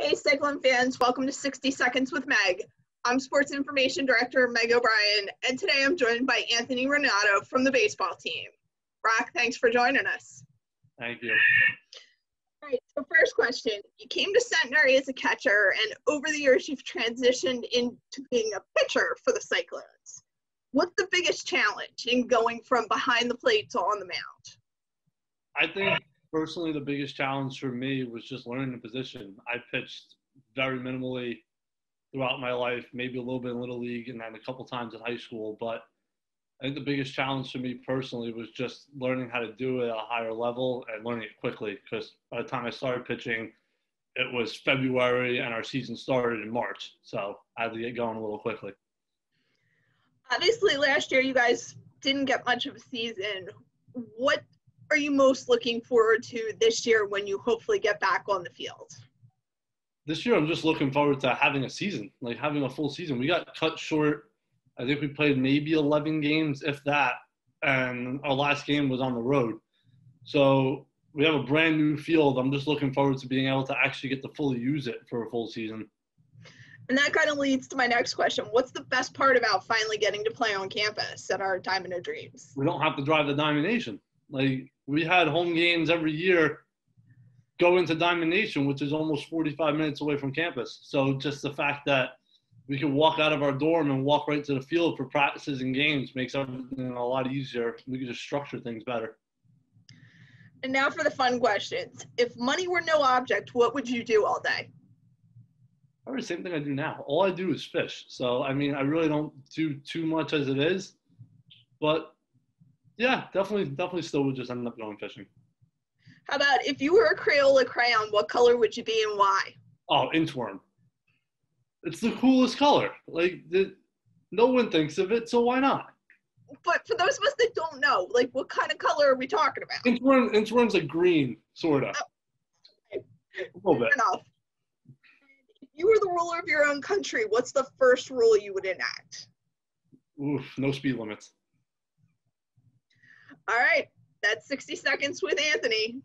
Hey, Cyclone fans, welcome to 60 Seconds with Meg. I'm Sports Information Director Meg O'Brien, and today I'm joined by Anthony Ranaudo from the baseball team. Rock, thanks for joining us. Thank you. All right, so first question. You came to Centenary as a catcher, and over the years, you've transitioned into being a pitcher for the Cyclones. What's the biggest challenge in going from behind the plate to on the mound? I think personally the biggest challenge for me was just learning the position. I pitched very minimally throughout my life, maybe a little bit in little league and then a couple times in high school. But I think the biggest challenge for me personally was just learning how to do it at a higher level and learning it quickly. Because by the time I started pitching, it was February and our season started in March. So I had to get going a little quickly. Obviously, last year you guys didn't get much of a season. What are you most looking forward to this year when you hopefully get back on the field? This year, I'm just looking forward to having a season, like having a full season. We got cut short. I think we played maybe 11 games, if that, and our last game was on the road. So we have a brand new field. I'm just looking forward to being able to actually get to fully use it for a full season. And that kind of leads to my next question. What's the best part about finally getting to play on campus at our Diamond of Dreams? We don't have to drive the Diamond Nation. Like we had home games every year go into Diamond Nation, which is almost 45 minutes away from campus. So just the fact that we could walk out of our dorm and walk right to the field for practices and games makes everything a lot easier. We can just structure things better. And now for the fun questions. If money were no object, what would you do all day? Probably the same thing I do now. All I do is fish. So I mean, I really don't do too much as it is, but yeah, definitely, definitely still would just end up going fishing. How about if you were a Crayola crayon, what color would you be and why? Oh, inchworm. It's the coolest color. Like, the, no one thinks of it, so why not? But for those of us that don't know, like, what kind of color are we talking about? Inchworm, inchworm's like green, sort of. Oh. A little bit. Enough. If you were the ruler of your own country, what's the first rule you would enact? Oof, no speed limits. All right. That's 60 seconds with Anthony.